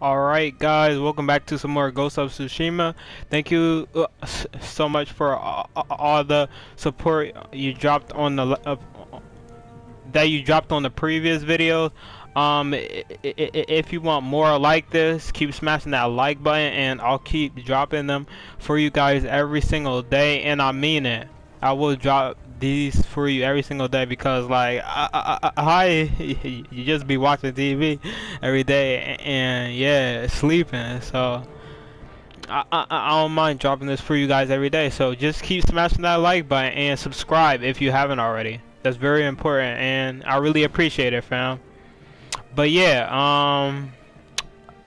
Alright guys, welcome back to some more Ghost of Tsushima. Thank you uh, so much for all, all, the support you dropped on the uh, that you dropped on the previous video. Um, if you want more like this, keep smashing that like button and I'll keep dropping them for you guys every single day and I mean it. I will drop these for you every single day because like I, I, I, you just be watching TV every day and yeah sleeping. So I, I, I don't mind dropping this for you guys every day. So just keep smashing that like button and subscribe if you haven't already. That's very important and I really appreciate it fam. But yeah um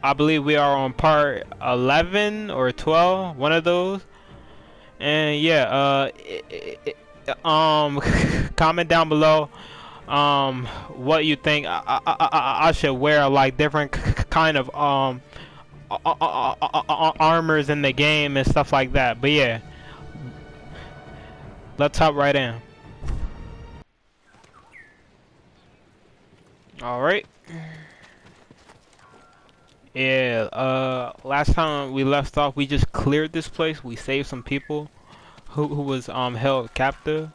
I believe we are on part 11 or 12 one of those and yeah uh it, it, um comment down below um what you think. I, I, I, I should wear like different kind of um armors in the game and stuff like that. But yeah let's hop right in. All right yeah uh last time we left off we just cleared this place we saved some people who, who was um held captive.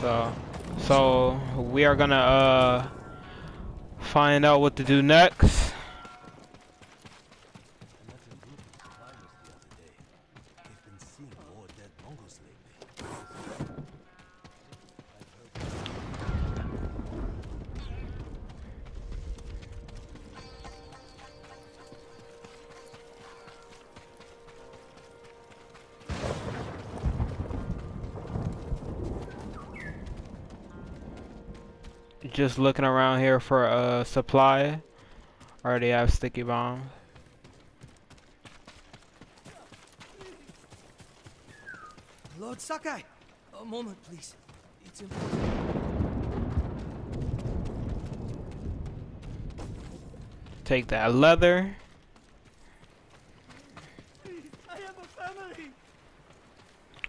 So so we are gonna uh find out what to do next. Just looking around here for a supply. Already have sticky bombs. Lord Sakai, a moment, please. It's important. Take that leather. I have a family.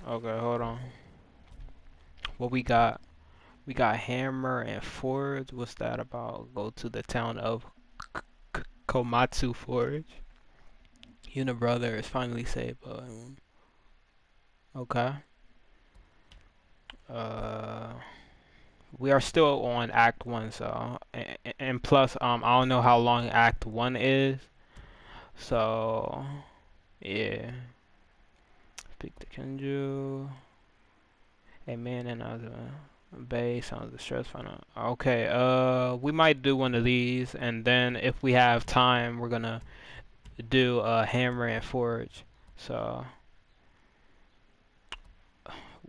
Okay, hold on. What we got? We got Hammer and Forge. What's that about? Go to the town of K K Komatsu Forge. Yuna's brother is finally saved, but um, okay. Uh, we are still on Act One, so and, and plus, um, I don't know how long Act One is, so yeah. Speak to Kenji. A man and other. Bay sounds distress final. Okay, uh, we might do one of these, and then if we have time, we're gonna do a uh, hammer and forge. So,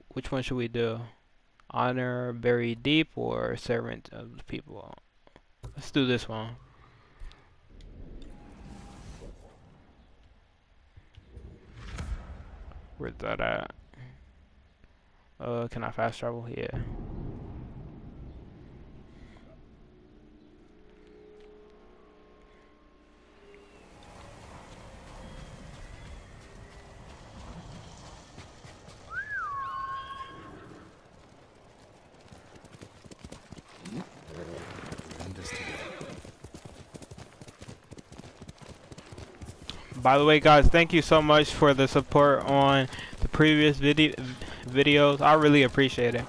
which one should we do? Honor buried deep or servant of the people? Let's do this one. Where's that at? Uh, can I fast travel? Yeah. By the way, guys, thank you so much for the support on the previous video videos. I really appreciate it.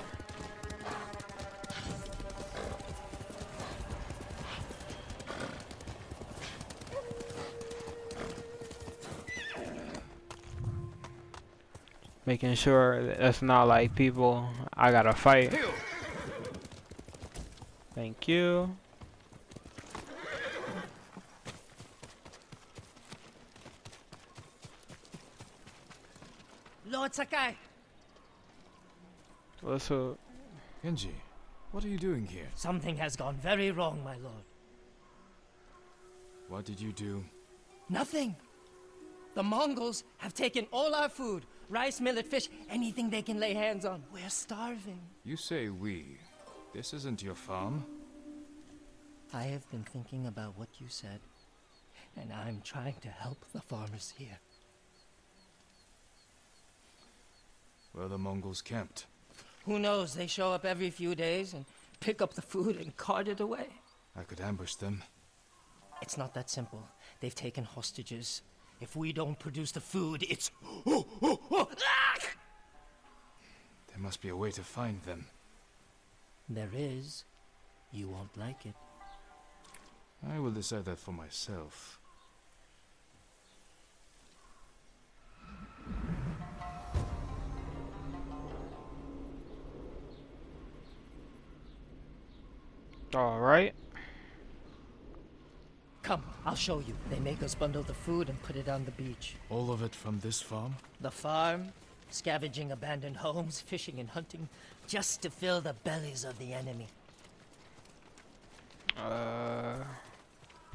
Making sure that's not like people I gotta fight. Thank you. Lord Sakai, What's up? Kenji, what are you doing here? Something has gone very wrong, my lord. What did you do? Nothing. The Mongols have taken all our food. Rice, millet, fish, anything they can lay hands on. We're starving. You say we. This isn't your farm. I have been thinking about what you said, and I'm trying to help the farmers here. Where the Mongols camped? Who knows? They show up every few days and pick up the food and cart it away. I could ambush them. It's not that simple. They've taken hostages. If we don't produce the food, it's. There must be a way to find them. There is. You won't like it. I will decide that for myself. All right. Come, I'll show you. They make us bundle the food and put it on the beach. All of it from this farm? The farm, scavenging abandoned homes, fishing and hunting, just to fill the bellies of the enemy. Uh,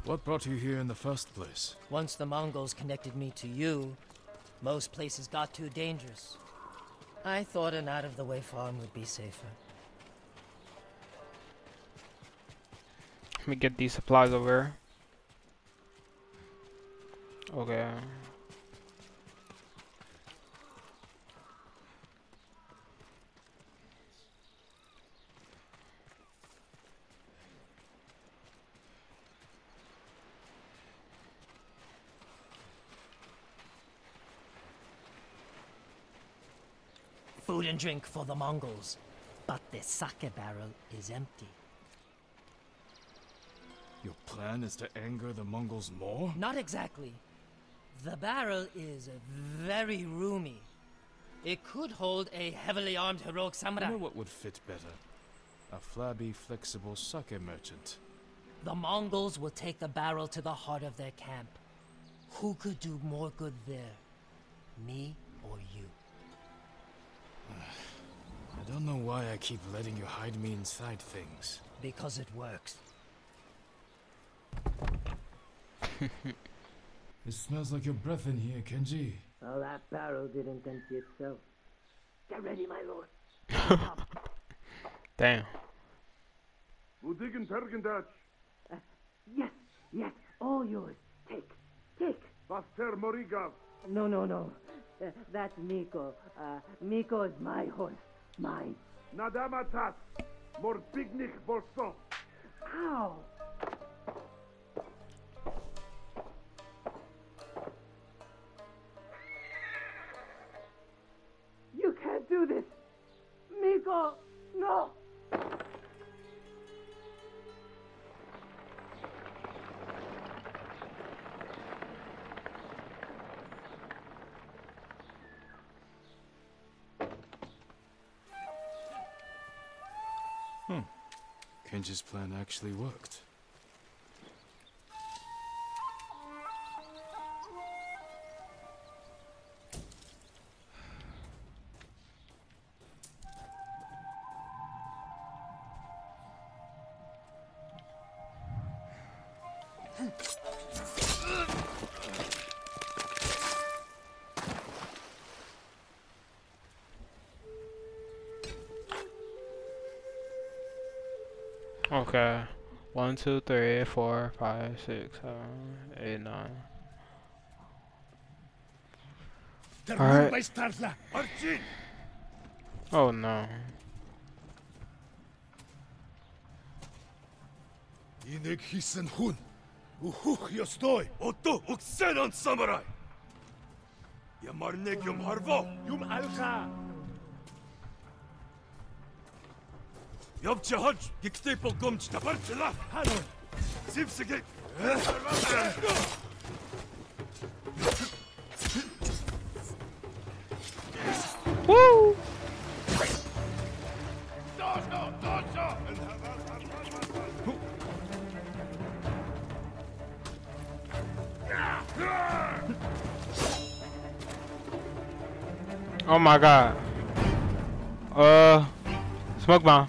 What brought you here in the first place? Once the Mongols connected me to you, most places got too dangerous. I thought an out of the way farm would be safer. Let me get these supplies over. here. Okay. Food and drink for the Mongols. But the sake barrel is empty. Your plan is to anger the Mongols more? Not exactly. The barrel is very roomy. It could hold a heavily armed heroic samurai. I know what would fit better. A flabby, flexible sake merchant. The Mongols will take the barrel to the heart of their camp. Who could do more good there? Me or you? I don't know why I keep letting you hide me inside things. Because it works. It smells like your breath in here, Kenji. Well, that barrel didn't empty itself. Get ready, my lord. Damn. Wudigen Tergendach, Yes, yes, all yours. Take, take. Baster Morigav, No, no, no. Uh, that's Miko. Uh, Miko is my horse. Mine. Nadamatat, Morbignik Borso, Ow! Miko! No! Hmm. Kenji's plan actually worked. Okay. One, two, three, four, five, six, seven, eight, nine. Alright. Oh no. Inig Hissen Hun, Uhuch Yostoi, Otto Uksenon Samurai. Yamarnek Yum Harvo, Yum Alka. Yobcha Hodge, Gikstaple Gumch, Tabarchila, Hanon, Sipsigit. Woo! Dojo, Dojo! Oh my god. Uh, smoke bomb.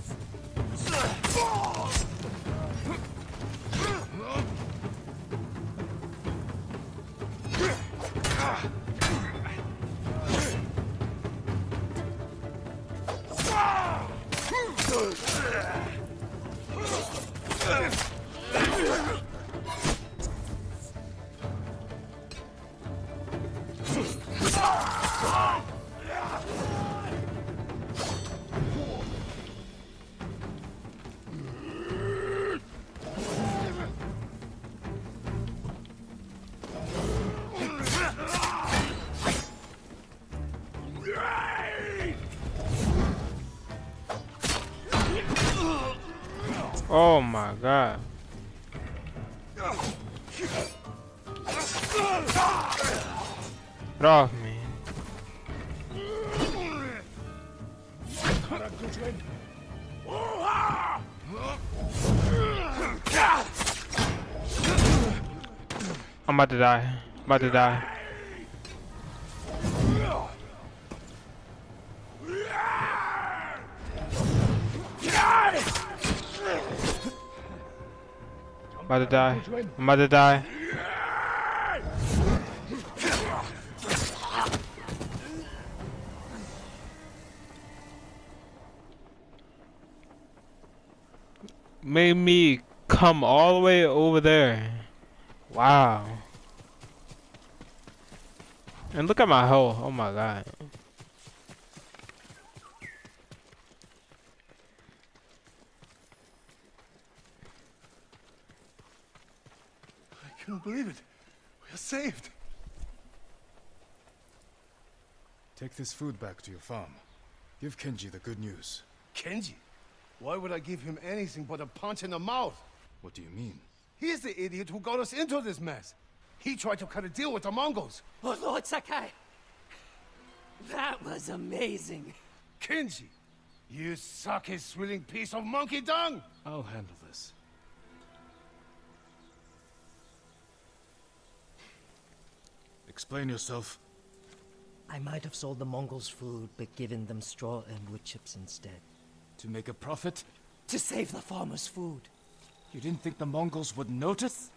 I'm about to die. I'm about to die. I'm about to die. I'm about to die. Made me come all the way over there. Wow. And look at my hole. Oh my god. I can't believe it. We are saved. Take this food back to your farm. Give Kenji the good news. Kenji? Why would I give him anything but a punch in the mouth? What do you mean? He's the idiot who got us into this mess. He tried to cut a deal with the Mongols. Oh, Lord Sakai. That was amazing. Kenji, you sake-swilling piece of monkey dung! I'll handle this. Explain yourself. I might have sold the Mongols food, but given them straw and wood chips instead. To make a profit? To save the farmers' food. You didn't think the Mongols would notice?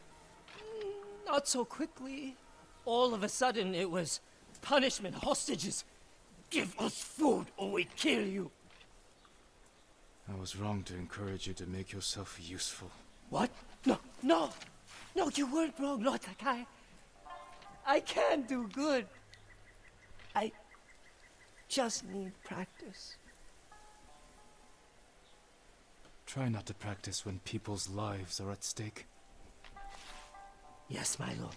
Not so quickly. All of a sudden, it was punishment, hostages. Give us food or we kill you. I was wrong to encourage you to make yourself useful. What? No, no. No, you weren't wrong, Lord Sakai. I can do good. I just need practice. Try not to practice when people's lives are at stake. Yes, my lord.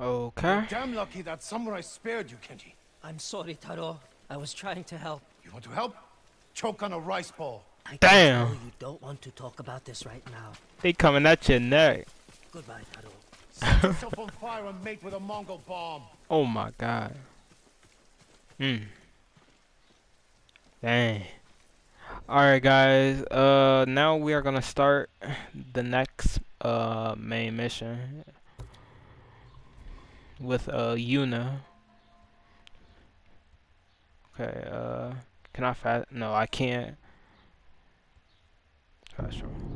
Okay. Damn lucky that samurai spared you, Kenji. I'm sorry, Taro. I was trying to help. You want to help? Choke on a rice ball. I can Damn. tell you don't want to talk about this right now. They coming at your neck. Goodbye, Taro. Set yourself on fire and mate with a Mongol bomb. Oh my god. Hmm. Dang. Alright guys, uh now we are gonna start the next uh main mission with uh Yuna. Okay, uh can I fast no I can't fast travel.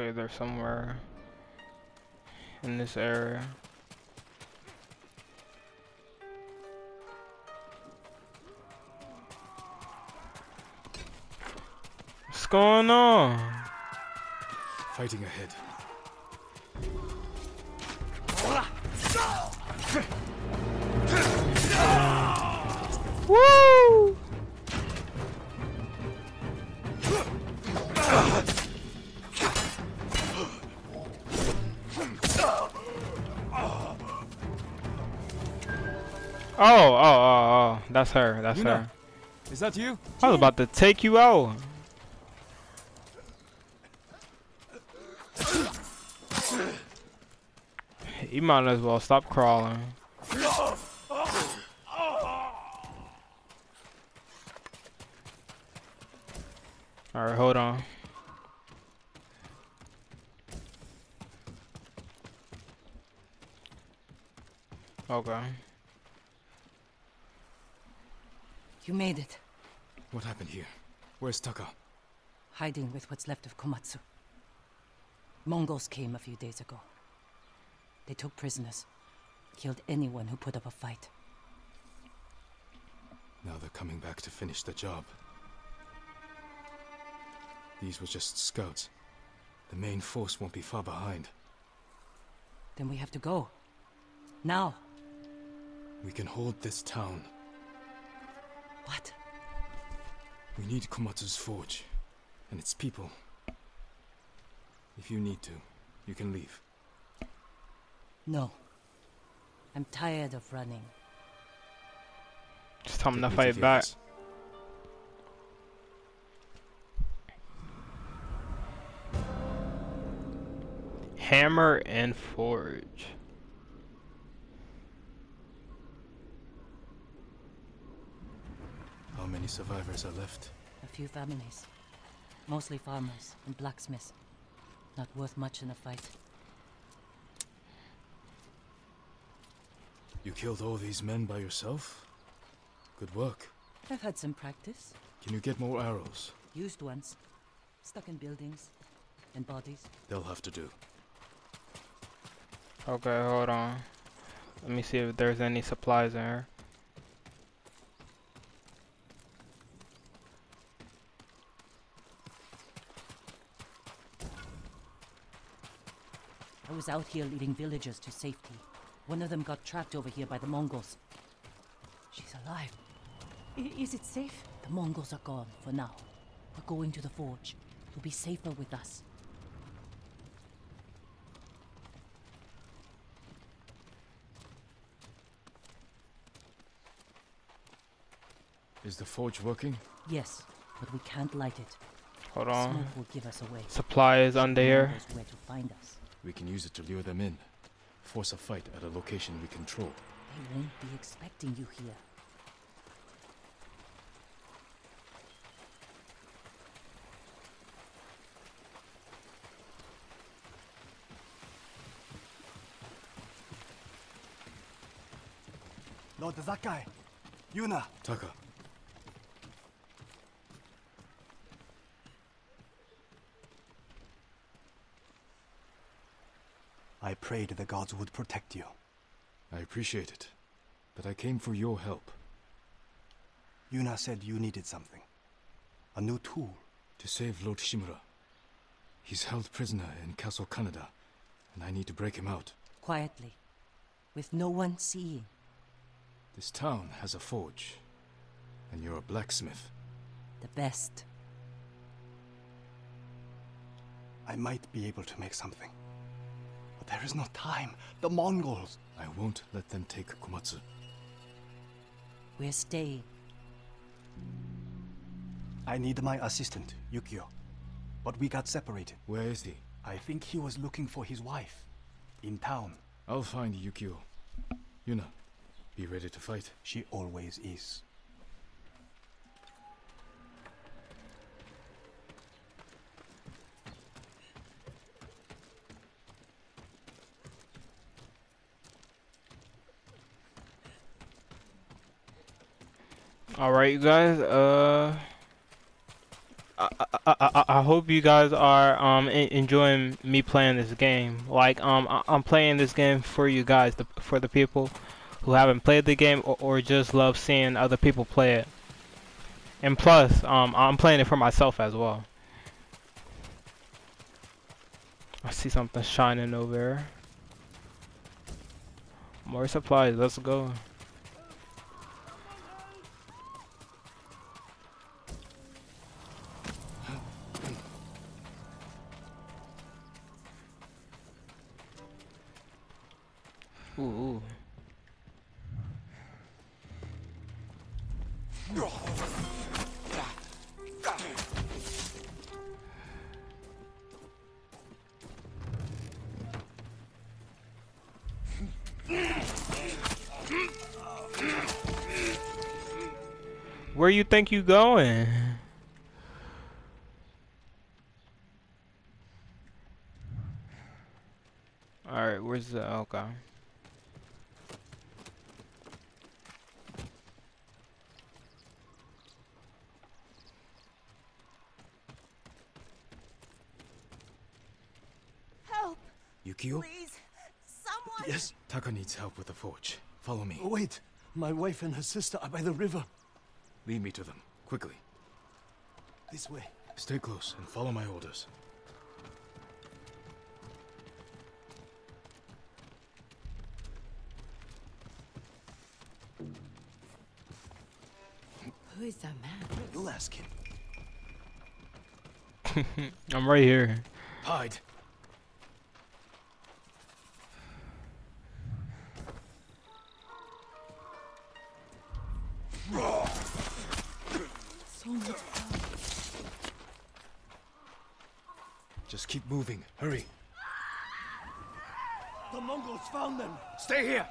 Okay, they're somewhere in this area. What's going on? Fighting ahead. Woo! Oh, oh, oh, oh, that's her, that's her. Is that you? I was about to take you out. You might as well stop crawling. Alright, hold on. Okay. You made it. What happened here? Where's Taka? Hiding with what's left of Komatsu. Mongols came a few days ago. They took prisoners. Killed anyone who put up a fight. Now they're coming back to finish the job. These were just scouts. The main force won't be far behind. Then we have to go. Now. We can hold this town. What? We need Komatsu's forge and its people. If you need to, you can leave. No. I'm tired of running. Just tell him Take to fight back. Hammer and forge. How many survivors are left? A few families. Mostly farmers and blacksmiths. Not worth much in a fight. You killed all these men by yourself? Good work. I've had some practice. Can you get more arrows? Used ones. Stuck in buildings. And bodies. They'll have to do. Okay, hold on. Let me see if there's any supplies in here. Was out here leading villagers to safety. One of them got trapped over here by the Mongols. She's alive. I- is it safe? The Mongols are gone for now. We're going to the forge. You'll be safer with us. Is the forge working? Yes, but we can't light it. Hold on. Smoke will give us away. Supplies under here. Mongols where to find us. We can use it to lure them in. Force a fight at a location we control. They won't be expecting you here. Lord Sakai, Yuna, Taka, I prayed the gods would protect you. I appreciate it. But I came for your help. Yuna said you needed something. A new tool. To save Lord Shimura. He's held prisoner in Castle Kaneda, and I need to break him out. Quietly. With no one seeing. This town has a forge, and you're a blacksmith. The best. I might be able to make something. But there is no time. The Mongols. I won't let them take Komatsu. We're staying. I need my assistant, Yukio. But we got separated. Where is he? I think he was looking for his wife. In town. I'll find Yukio. Yuna, be ready to fight. She always is. All right, you guys. Uh, I, I, I, I hope you guys are um enjoying me playing this game. Like um, I, I'm playing this game for you guys, the, for the people who haven't played the game or, or just love seeing other people play it. And plus, um, I'm playing it for myself as well. I see something shining over there. More supplies. Let's go. Think you going? Alright, where's the okay. Help, Yukio? please. Someone. Yes? Taka needs help with the forge. Follow me. Wait, my wife and her sister are by the river. Lead me to them. Quickly. This way. Stay close and follow my orders. Who is that man? You'll ask him. I'm right here. Hide! Stay here.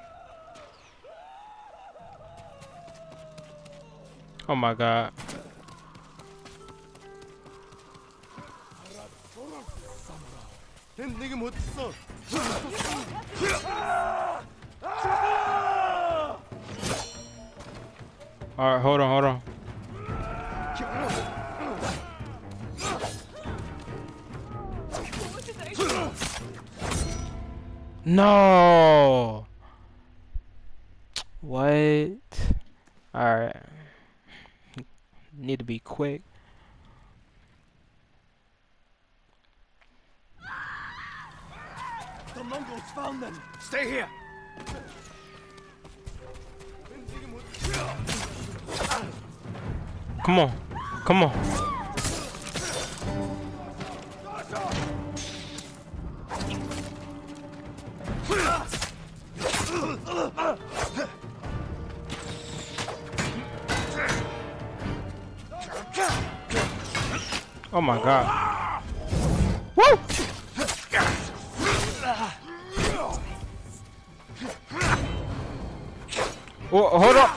Oh my god. All right, hold on, hold on. No. Be quick. The Mongols found them! Stay here! Come on. Come on. Oh my god. Woo! Whoa, hold up.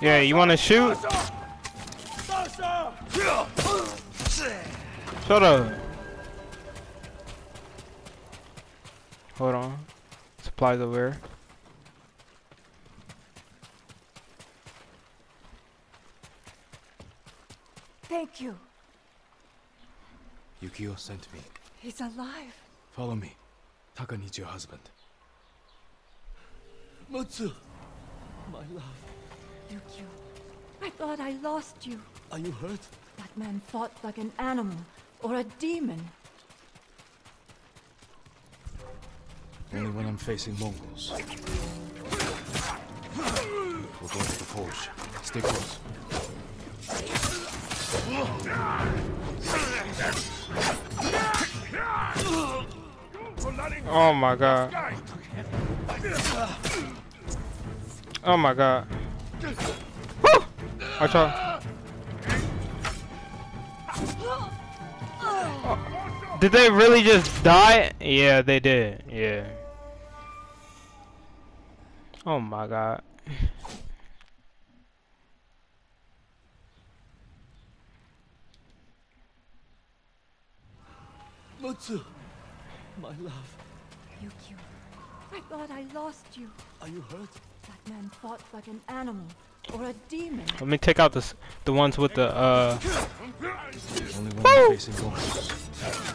Yeah, you wanna shoot? Shut up. Hold on. Supplies over here. Thank you. Yukio sent me. He's alive. Follow me. Taka needs your husband. Mutsu! My love, Yukio. I thought I lost you. are you hurt? That man fought like an animal or a demon. Only when I'm facing Mongols. We'll go to the forge. Stay close. Oh my god. Oh my god. Woo! Watch out. Did they really just die? Yeah, they did. Yeah. Oh my god. Mutsu! My love, Yukio. I thought I lost you. are you hurt? That man fought like an animal or a demon. Let me take out this the ones with the uh Only when I'm facing Mongols.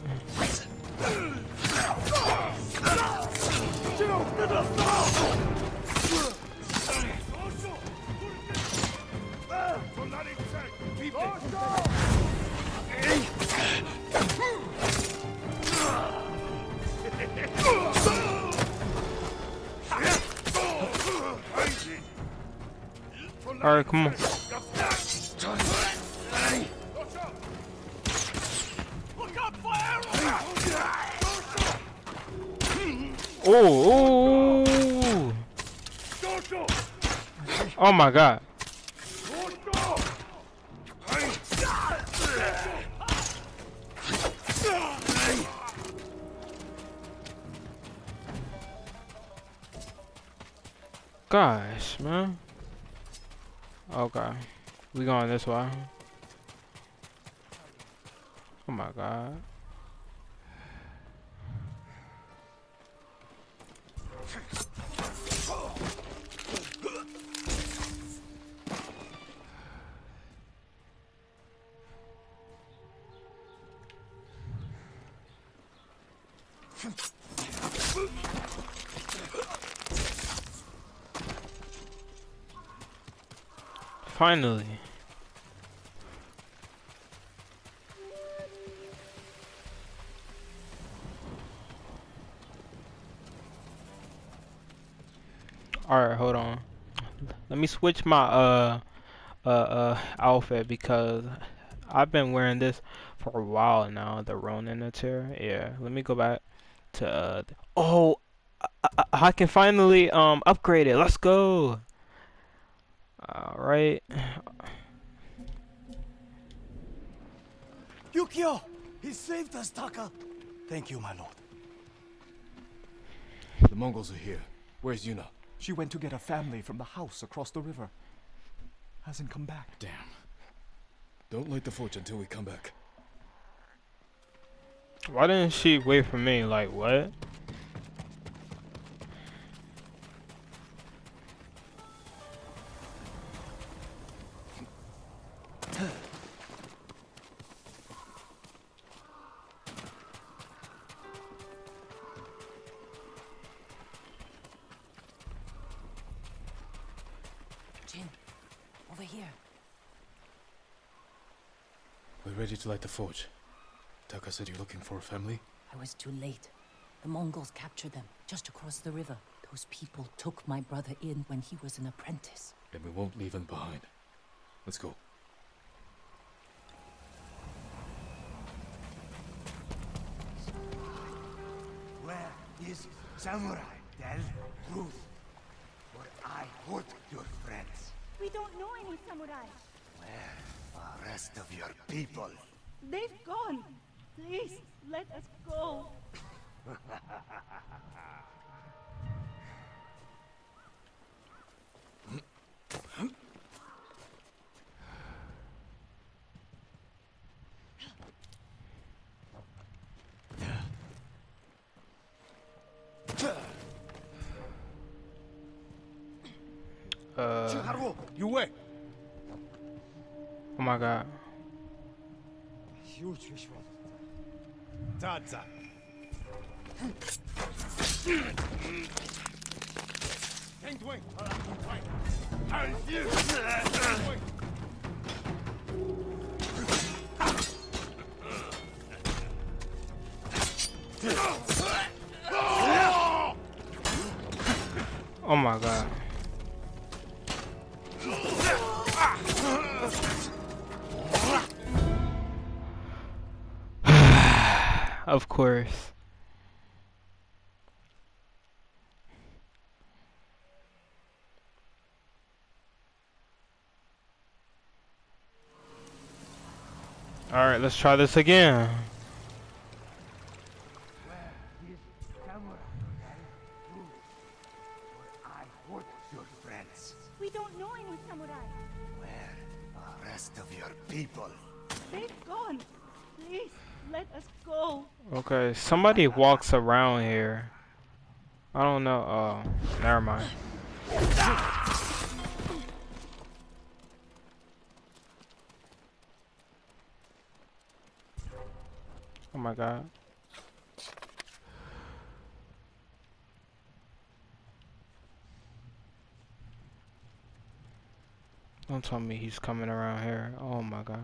Alright, come on. Oh, oh, oh my god. We going this way. Oh my god. Finally. Alright, hold on. Let me switch my uh uh uh outfit because I've been wearing this for a while now, the Ronin attire. Yeah, let me go back to uh oh I, I, I can finally um upgrade it. Let's go. Alright. Yukio! He saved us, Taka! Thank you, my lord. The Mongols are here. Where's Yuna? She went to get her family from the house across the river. Hasn't come back. Damn. Don't light the forge until we come back. Why didn't she wait for me? Like, what? We're ready to light the forge. Taka said you're looking for a family? I was too late. The Mongols captured them just across the river. Those people took my brother in when he was an apprentice. Then we won't leave him behind. Let's go. Where is Samurai Del Ruth? For I hurt your friends. We don't know any samurai. Where are rest of your people? They've gone. Please, let us go. Can't wait. Oh my god. Of course. Alright, let's try this again. I hurt your friends. We don't know any samurai. Where are the rest of your people? They've gone. Please, let us go. Okay, somebody walks around here. I don't know. Oh, never mind. Oh my god. Don't tell me he's coming around here. Oh my god.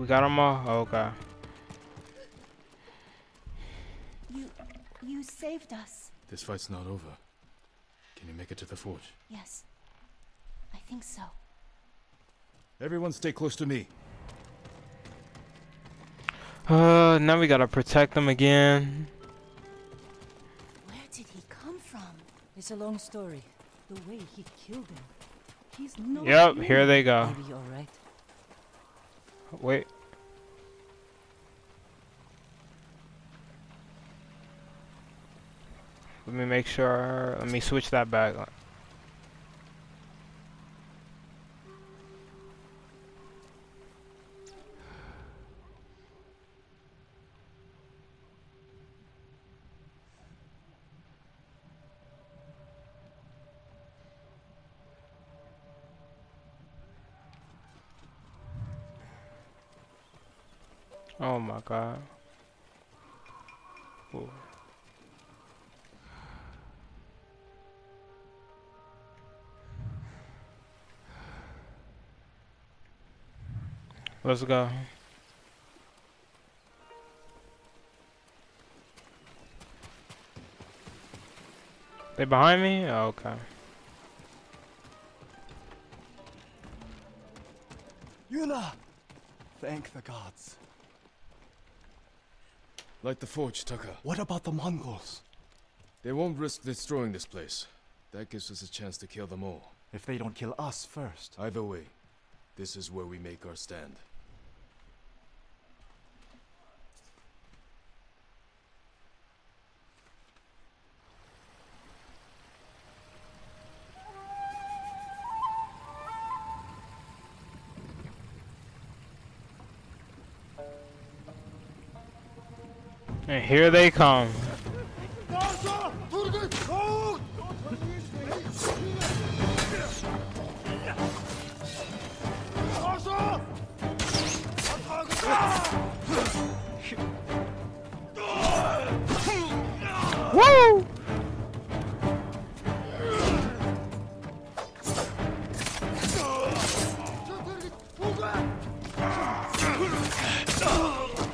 We got them all? Oh, okay. You. you saved us. This fight's not over. Can you make it to the forge? Yes. I think so. Everyone stay close to me. Uh, now we gotta protect them again. Where did he come from? It's a long story. The way he killed him. He's no Yep, human. here they go. Maybe you're right. Wait. Let me make sure. Let me switch that back. Oh my god. Ooh. Let's go. They behind me? Oh, okay. Yuna! Thank the gods. Light the forge, Taka. What about the Mongols? They won't risk destroying this place. That gives us a chance to kill them all. If they don't kill us first. Either way, this is where we make our stand. Here they come. Woo!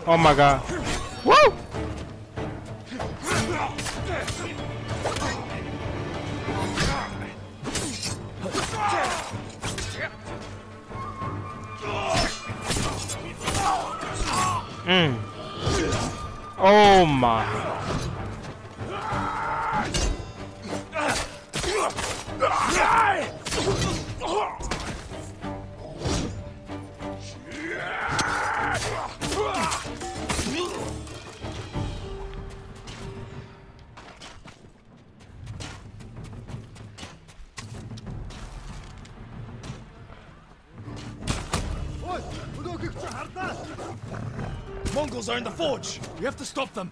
Oh my god. Stop them!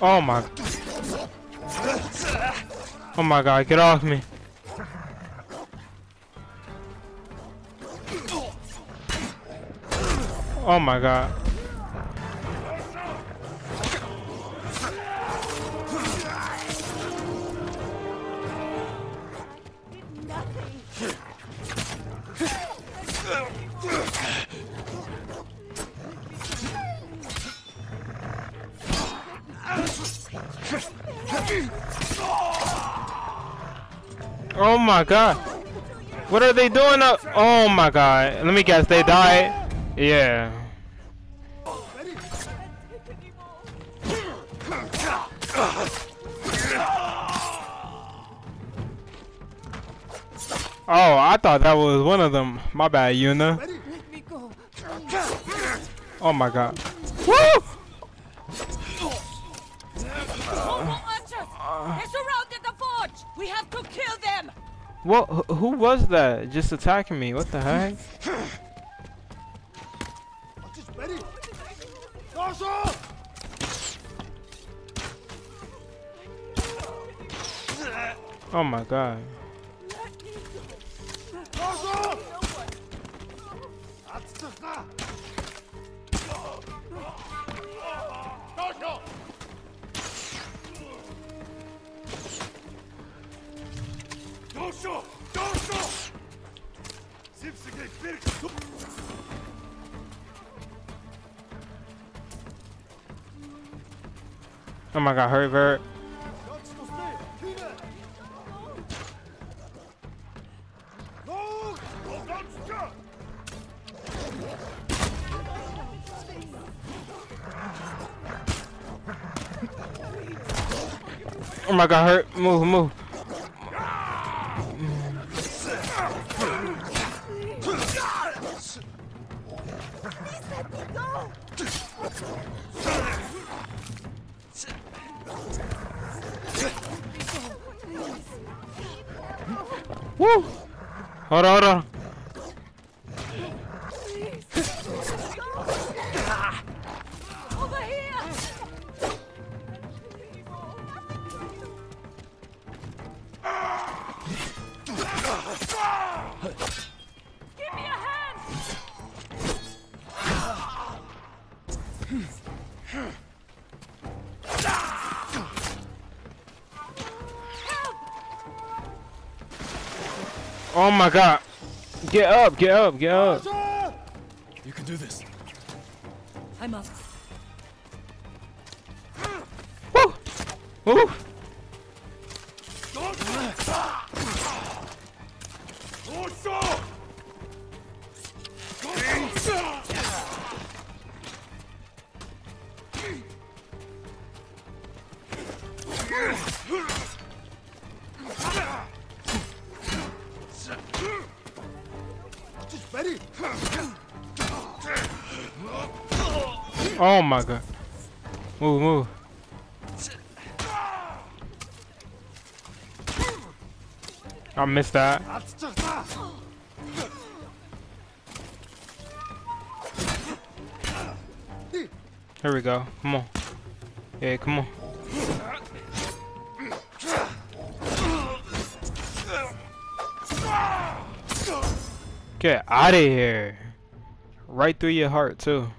Oh my. Oh my god, get off me. Oh my god. My god. What are they doing up? Oh my god. Let me guess, they died? Yeah. Oh, I thought that was one of them. My bad, Yuna. Oh my god. Woo! What? Who was that? Just attacking me? What the heck? Oh my god. Oh my god, hurry! Dosho! Oh my god, hurt. Move, move. Get up, get up, get up. You can do this. I'm up. Woo! Woo! Dosho! Oh my god. Move, move. I missed that. Here we go. Come on. Yeah, come on. Get out of here. Right through your heart, too.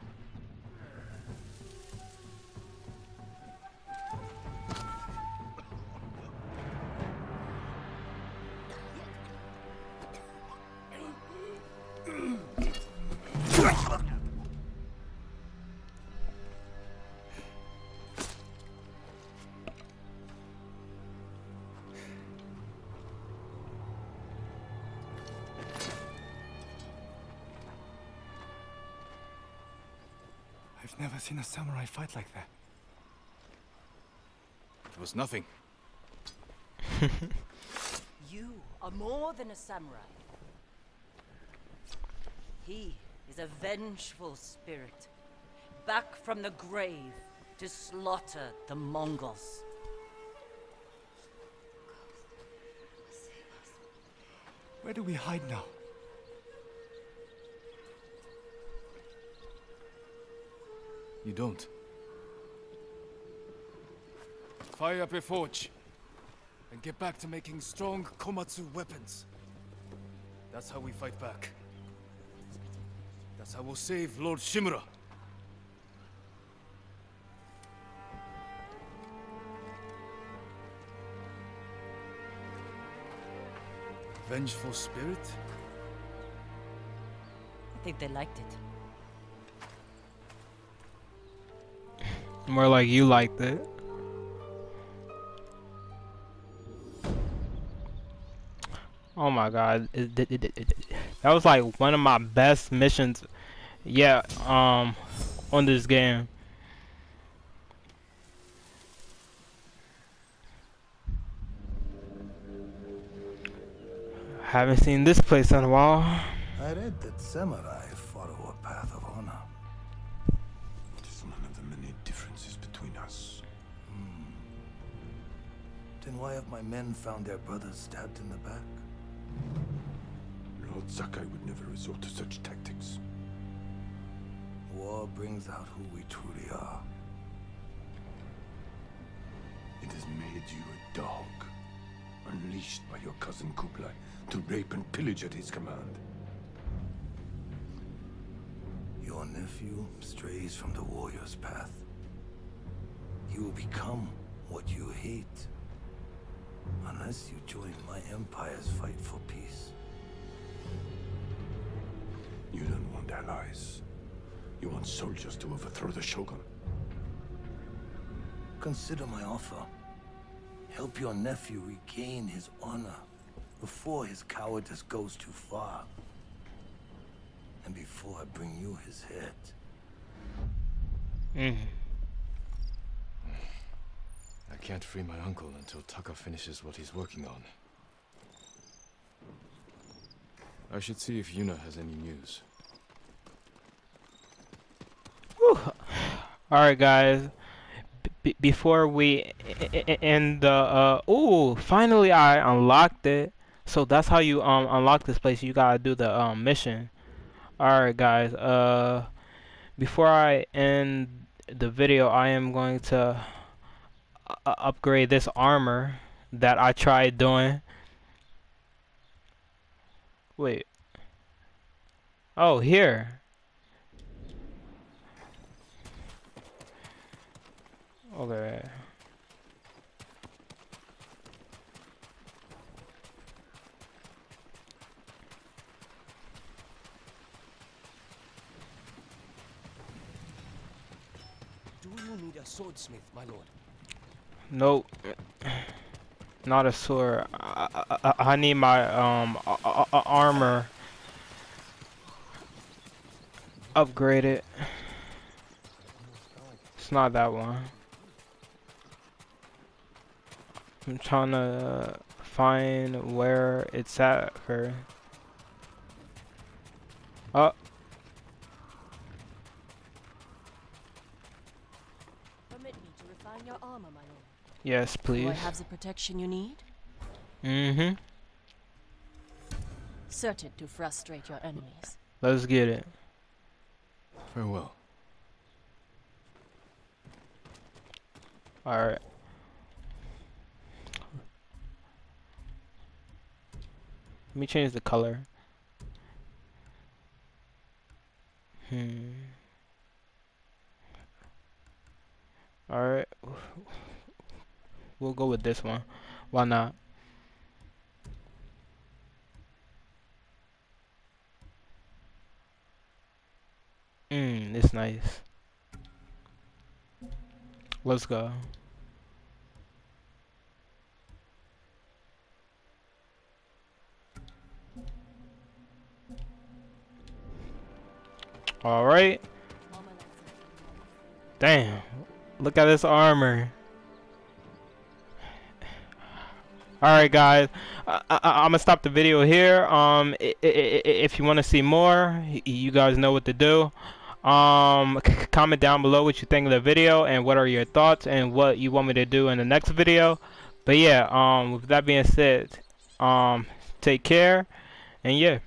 I've never seen a samurai fight like that. It was nothing. You are more than a samurai. He is a vengeful spirit, back from the grave to slaughter the Mongols. Where do we hide now? You don't. Fire up your forge. And get back to making strong Komatsu weapons. That's how we fight back. Thus I will save Lord Shimura. Vengeful spirit? I think they liked it. More like you liked it. Oh my god. That was like one of my best missions yeah, um on this game. Haven't seen this place in a while. I read that samurai Then why have my men found their brothers stabbed in the back? Lord Sakai would never resort to such tactics. War brings out who we truly are. It has made you a dog, unleashed by your cousin Kublai to rape and pillage at his command. Your nephew strays from the warrior's path. You will become what you hate. Unless you join my empire's fight for peace. You don't want allies. You want soldiers to overthrow the Shogun. Consider my offer. Help your nephew regain his honor before his cowardice goes too far. And before I bring you his head. Mm. I can't free my uncle until Taka finishes what he's working on. I should see if Yuna has any news. Alright guys, B before we end the, uh, ooh, finally I unlocked it. So that's how you um unlock this place, you gotta do the um mission. Alright guys, uh, before I end the video, I am going to Uh, upgrade this armor that I tried doing. Wait. Oh, here. Okay. Do you need a swordsmith, my lord? Nope. Not a sword. I, I, I need my um armor upgraded. It's not that one. I'm trying to find where it's at first. Oh, Permit me to refine your armor, my lord. Yes, please. Do please. I have the protection you need? Mm-hmm. Certain to frustrate your enemies. Let's get it. Farewell. Alright. Let me change the color. Hmm. Alright. We'll go with this one. Why not? Mmm, it's nice. Let's go. All right. Damn. Look at this armor. All right, guys. I, I'm gonna stop the video here. Um, i- i- if you want to see more, you guys know what to do. Um, comment down below what you think of the video and what are your thoughts and what you want me to do in the next video. But yeah, um, with that being said, um, take care and yeah.